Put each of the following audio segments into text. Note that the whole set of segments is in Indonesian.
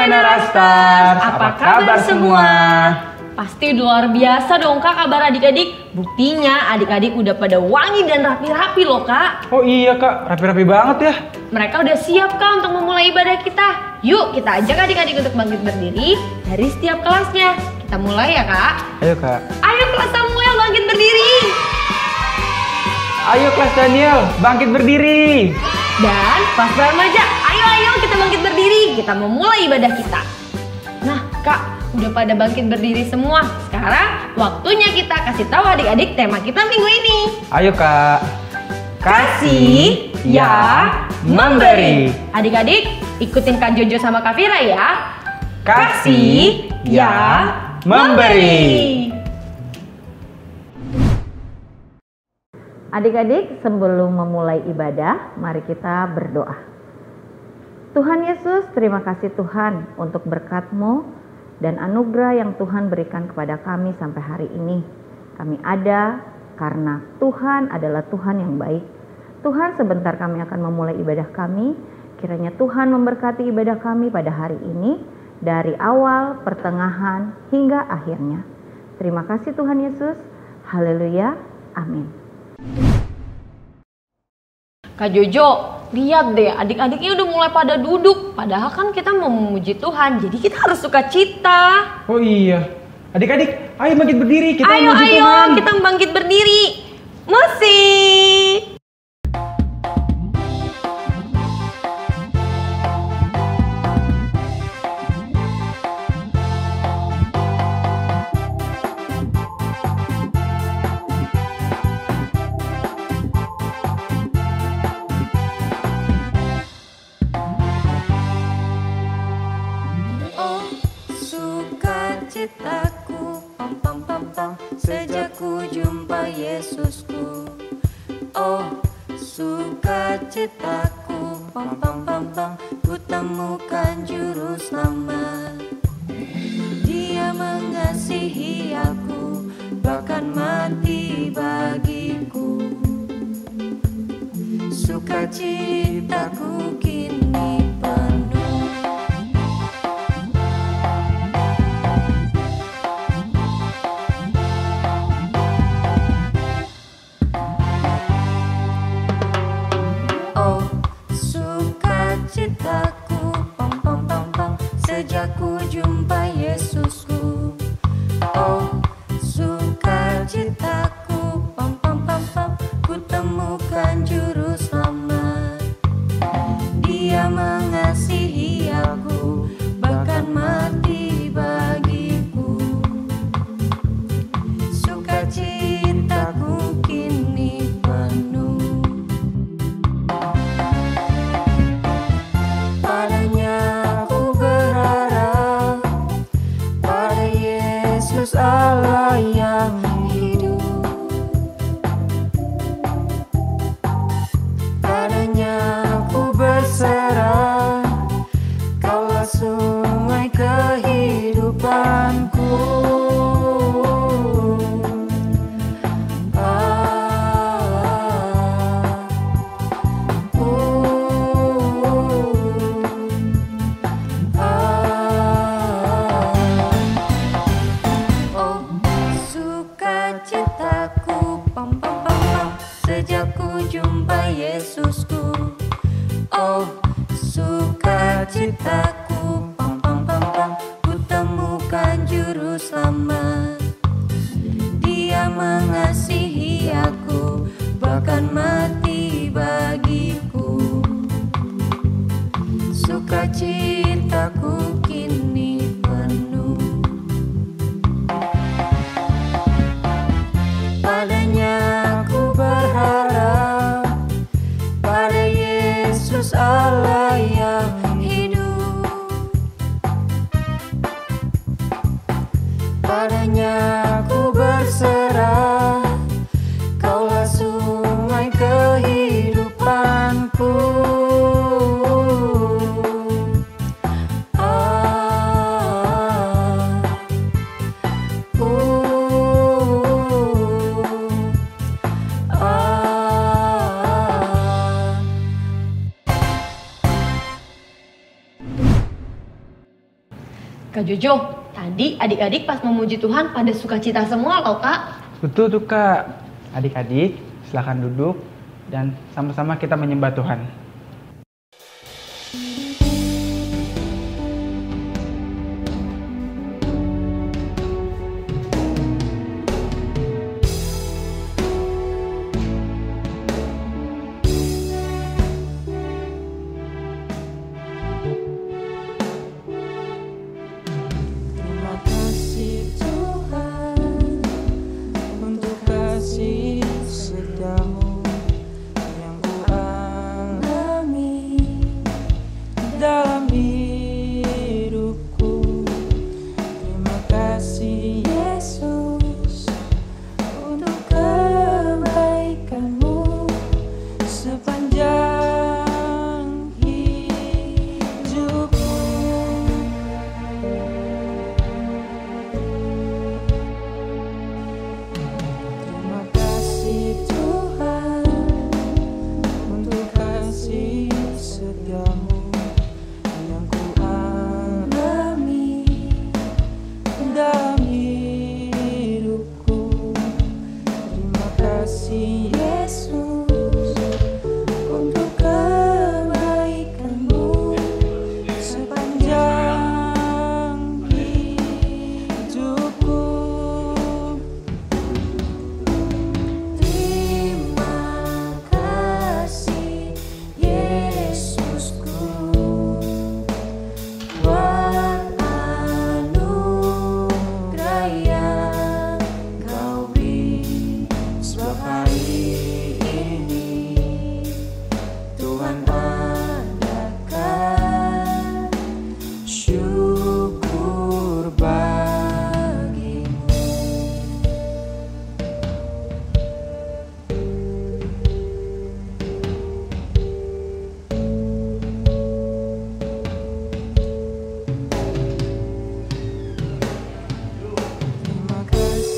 Menerastars, apa kabar semua? Pasti luar biasa dong kak kabar adik-adik. Buktinya adik-adik udah pada wangi dan rapi-rapi loh kak. Oh iya kak, rapi-rapi banget ya. Mereka udah siap kak untuk memulai ibadah kita. Yuk kita ajak adik-adik untuk bangkit berdiri dari setiap kelasnya. Kita mulai ya kak. Ayo kak. Ayo kelas Samuel bangkit berdiri Ayo kelas Daniel, bangkit berdiri. Dan pas remaja, ayo ayo kita bangkit berdiri Kita mau mulai ibadah kita Nah kak, udah pada bangkit berdiri semua Sekarang waktunya kita kasih tahu adik-adik tema kita minggu ini Ayo kak. Kasih ya memberi. Adik-adik ikutin Kak Jojo sama Kak Vira ya. Kasih ya memberi. Adik-adik, sebelum memulai ibadah, mari kita berdoa. Tuhan Yesus, terima kasih Tuhan untuk berkat-Mu dan anugerah yang Tuhan berikan kepada kami sampai hari ini. Kami ada karena Tuhan adalah Tuhan yang baik. Tuhan, sebentar kami akan memulai ibadah kami. Kiranya Tuhan memberkati ibadah kami pada hari ini dari awal, pertengahan, hingga akhirnya. Terima kasih Tuhan Yesus. Haleluya. Amin. Kak Jojo, lihat deh adik-adiknya udah mulai pada duduk. Padahal kan kita mau memuji Tuhan, jadi kita harus suka cita. Oh iya. Adik-adik, ayo bangkit berdiri. Kita ayo ayo Tuhan. kita bangkit berdiri. Musik. Sukacitaku pam pam pam pam. Ku temukan juru selamat. Dia mengasihi aku bahkan mati bagiku. Sukacitaku Jacu Yesus Allah yang sejak ku jumpa Yesusku. Oh sukacitaku Yang hidup. Padanya Jojo, tadi adik-adik pas memuji Tuhan pada sukacita semua loh kak. Betul tuh kak. Adik-adik, silahkan duduk dan sama-sama kita menyembah Tuhan.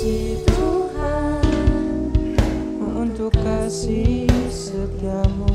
Kasih Tuhan untuk kasih setiamu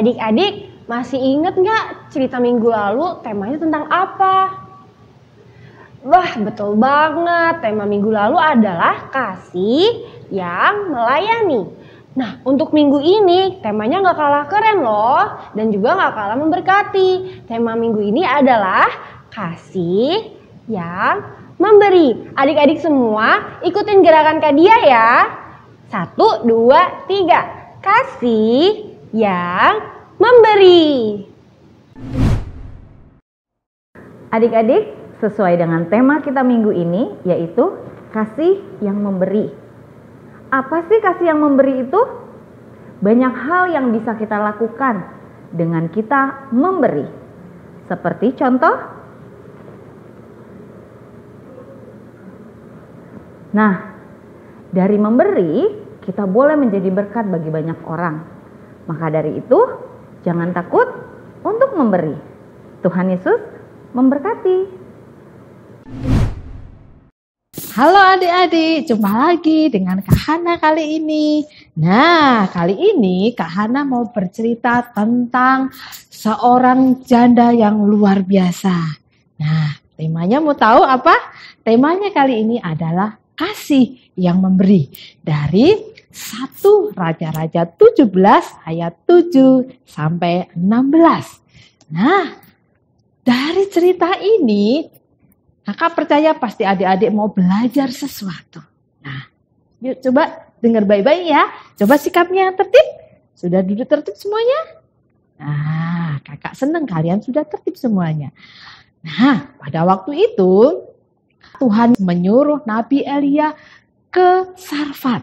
Adik-adik, masih inget nggak cerita minggu lalu temanya tentang apa? Wah, betul banget. Tema minggu lalu adalah kasih yang melayani. Nah, untuk minggu ini temanya nggak kalah keren loh dan juga nggak kalah memberkati. Tema minggu ini adalah kasih yang memberi. Adik-adik semua ikutin gerakan Kadia ya. Satu, dua, tiga. Kasih yang memberi. Adik-adik, sesuai dengan tema kita minggu ini yaitu kasih yang memberi. Apa sih kasih yang memberi itu? Banyak hal yang bisa kita lakukan dengan kita memberi. Seperti contoh, nah, dari memberi kita boleh menjadi berkat bagi banyak orang. Maka dari itu, jangan takut untuk memberi. Tuhan Yesus memberkati. Halo adik-adik, jumpa lagi dengan Kak Hana kali ini. Nah, kali ini Kak Hana mau bercerita tentang seorang janda yang luar biasa. Nah, temanya mau tahu apa? Temanya kali ini adalah kasih yang memberi dari 1 Raja-Raja 17 ayat 7 sampai 16. Nah, dari cerita ini Kakak percaya pasti adik-adik mau belajar sesuatu. Nah, yuk coba dengar baik-baik ya. Coba sikapnya tertib. Sudah duduk tertib semuanya? Nah, kakak senang kalian sudah tertib semuanya. Nah, pada waktu itu Tuhan menyuruh Nabi Elia ke Sarfat.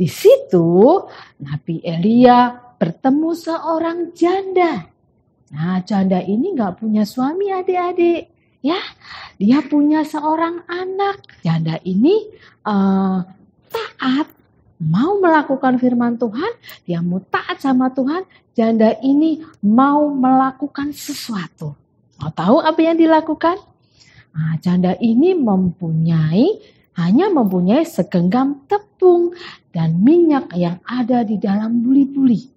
Di situ Nabi Elia bertemu seorang janda. Nah, janda ini nggak punya suami adik-adik. Ya, dia punya seorang anak. Janda ini uh, taat, mau melakukan firman Tuhan, dia mau taat sama Tuhan. Janda ini mau melakukan sesuatu. Mau tahu apa yang dilakukan? Nah, janda ini mempunyai hanya mempunyai segenggam tepung dan minyak yang ada di dalam buli-buli.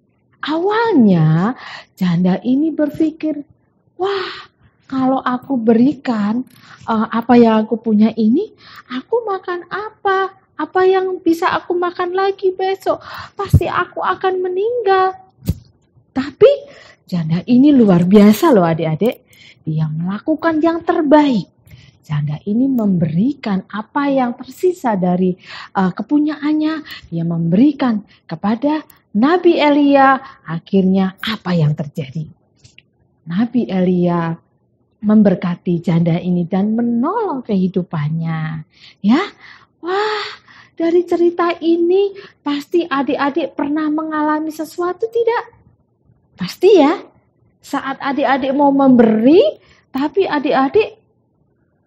Awalnya janda ini berpikir, wah kalau aku berikan uh, apa yang aku punya ini, aku makan apa? Apa yang bisa aku makan lagi besok? Pasti aku akan meninggal. Tapi janda ini luar biasa loh adik-adik. Dia melakukan yang terbaik. Janda ini memberikan apa yang tersisa dari uh, kepunyaannya. Dia memberikan kepada Nabi Elia. Akhirnya apa yang terjadi? Nabi Elia memberkati janda ini dan menolong kehidupannya. Ya, wah, dari cerita ini pasti adik-adik pernah mengalami sesuatu tidak? Pasti ya. Saat adik-adik mau memberi, tapi adik-adik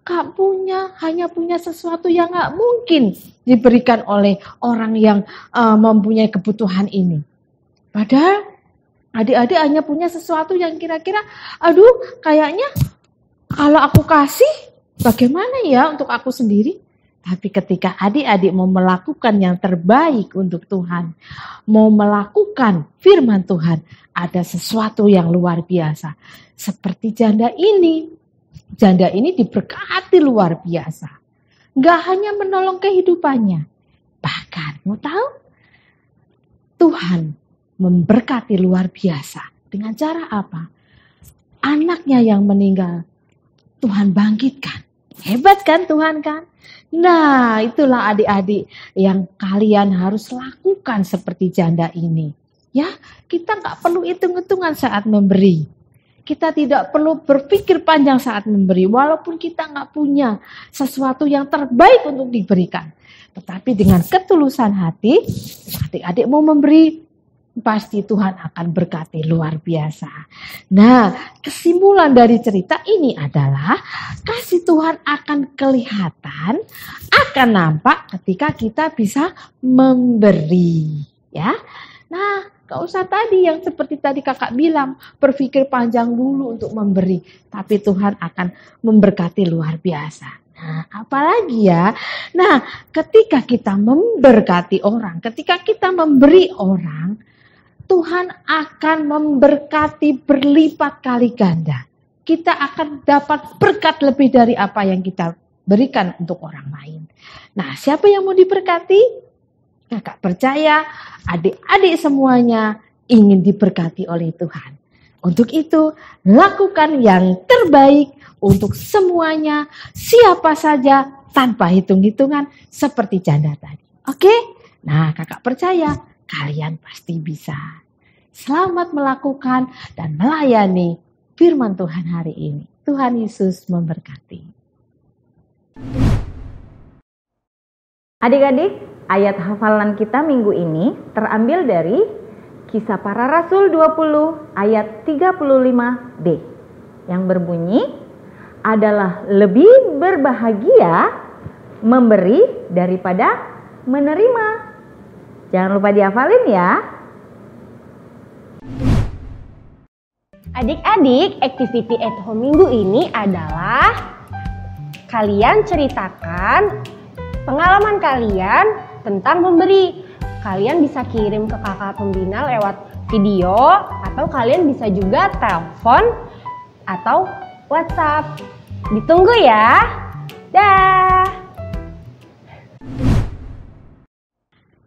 gak punya, hanya punya sesuatu yang gak mungkin diberikan oleh orang yang uh, mempunyai kebutuhan ini. Padahal adik-adik hanya punya sesuatu yang kira-kira, aduh kayaknya kalau aku kasih, bagaimana ya untuk aku sendiri? Tapi ketika adik-adik mau melakukan yang terbaik untuk Tuhan, mau melakukan firman Tuhan, ada sesuatu yang luar biasa. Seperti janda ini. Janda ini diberkati luar biasa. Gak hanya menolong kehidupannya. Bahkan, mau tahu? Tuhan memberkati luar biasa. Dengan cara apa? Anaknya yang meninggal Tuhan bangkitkan. Hebat kan Tuhan kan? Nah itulah adik-adik yang kalian harus lakukan seperti janda ini. Ya kita nggak perlu hitung-hitungan saat memberi. Kita tidak perlu berpikir panjang saat memberi. Walaupun kita nggak punya sesuatu yang terbaik untuk diberikan. Tetapi dengan ketulusan hati, adik-adik mau memberi, pasti Tuhan akan berkati luar biasa. Nah, kesimpulan dari cerita ini adalah kasih Tuhan akan kelihatan, akan nampak ketika kita bisa memberi, ya. Nah, gak usah tadi yang seperti tadi kakak bilang, berpikir panjang dulu untuk memberi, tapi Tuhan akan memberkati luar biasa. Nah, apalagi ya. Nah, ketika kita memberkati orang, ketika kita memberi orang, Tuhan akan memberkati berlipat kali ganda. Kita akan dapat berkat lebih dari apa yang kita berikan untuk orang lain. Nah, siapa yang mau diberkati? Kakak percaya adik-adik semuanya ingin diberkati oleh Tuhan. Untuk itu, lakukan yang terbaik untuk semuanya, siapa saja, tanpa hitung-hitungan, seperti janda tadi. Oke? Nah, kakak percaya kalian pasti bisa. Selamat melakukan dan melayani firman Tuhan hari ini. Tuhan Yesus memberkati. Adik-adik, ayat hafalan kita minggu ini terambil dari Kisah Para Rasul 20 ayat 35b yang berbunyi adalah lebih berbahagia memberi daripada menerima. Jangan lupa dihafalin ya. Adik-adik, activity at home minggu ini adalah kalian ceritakan pengalaman kalian tentang memberi. Kalian bisa kirim ke kakak pembina lewat video atau kalian bisa juga telepon atau WhatsApp. Ditunggu ya. Dah.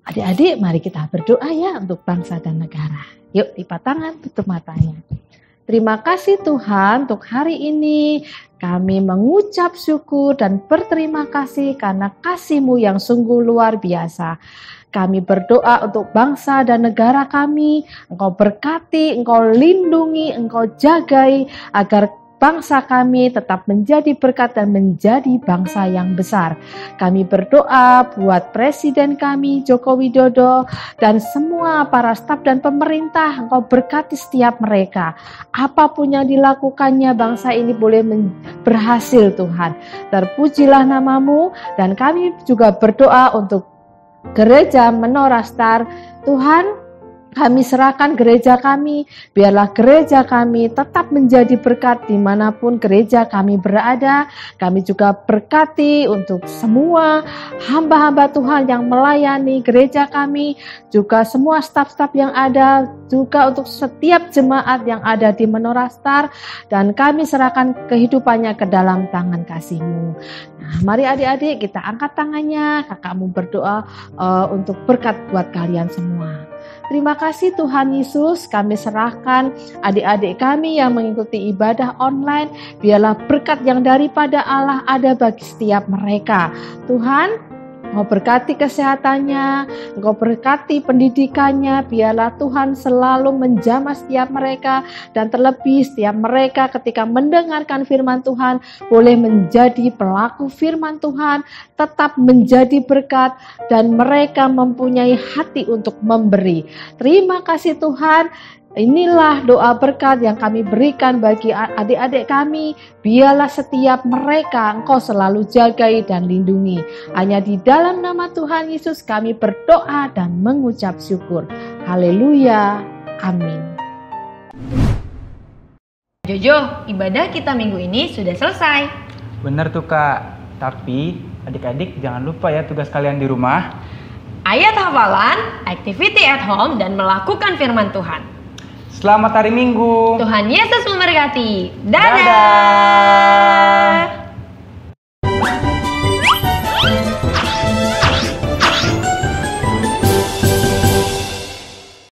Adik-adik, mari kita berdoa ya untuk bangsa dan negara. Yuk, lipat tangan, tutup matanya. Terima kasih Tuhan untuk hari ini. Kami mengucap syukur dan berterima kasih karena kasih-Mu yang sungguh luar biasa. Kami berdoa untuk bangsa dan negara kami. Engkau berkati, Engkau lindungi, Engkau jagai agar bangsa kami tetap menjadi berkat dan menjadi bangsa yang besar. Kami berdoa buat Presiden kami Joko Widodo dan semua para staf dan pemerintah, Engkau berkati setiap mereka. Apa pun yang dilakukannya bangsa ini boleh berhasil Tuhan. Terpujilah namamu dan kami juga berdoa untuk gereja Menora Star. Tuhan, kami serahkan gereja kami, biarlah gereja kami tetap menjadi berkat di mana pun gereja kami berada. Kami juga berkati untuk semua hamba-hamba Tuhan yang melayani gereja kami, juga semua staf-staf yang ada, juga untuk setiap jemaat yang ada di Menora Star, dan kami serahkan kehidupannya ke dalam tangan kasih-Mu. Nah, mari adik-adik kita angkat tangannya, kakakmu berdoa uh, untuk berkat buat kalian semua. Terima kasih Tuhan Yesus, kami serahkan adik-adik kami yang mengikuti ibadah online, biarlah berkat yang daripada Allah ada bagi setiap mereka. Tuhan, Engkau berkati kesehatannya, Engkau berkati pendidikannya, biarlah Tuhan selalu menjamah setiap mereka dan terlebih setiap mereka ketika mendengarkan firman Tuhan boleh menjadi pelaku firman Tuhan, tetap menjadi berkat dan mereka mempunyai hati untuk memberi. Terima kasih Tuhan, Inilah doa berkat yang kami berikan bagi adik-adik kami. Biarlah setiap mereka engkau selalu jagai dan lindungi. Hanya di dalam nama Tuhan Yesus kami berdoa dan mengucap syukur. Haleluya. Amin. Jojo, ibadah kita minggu ini sudah selesai. Bener tuh kak, tapi adik-adik jangan lupa ya tugas kalian di rumah. Ayat hafalan, activity at home, dan melakukan firman Tuhan. Selamat hari Minggu. Tuhan Yesus memberkati. Dadah. Dadah.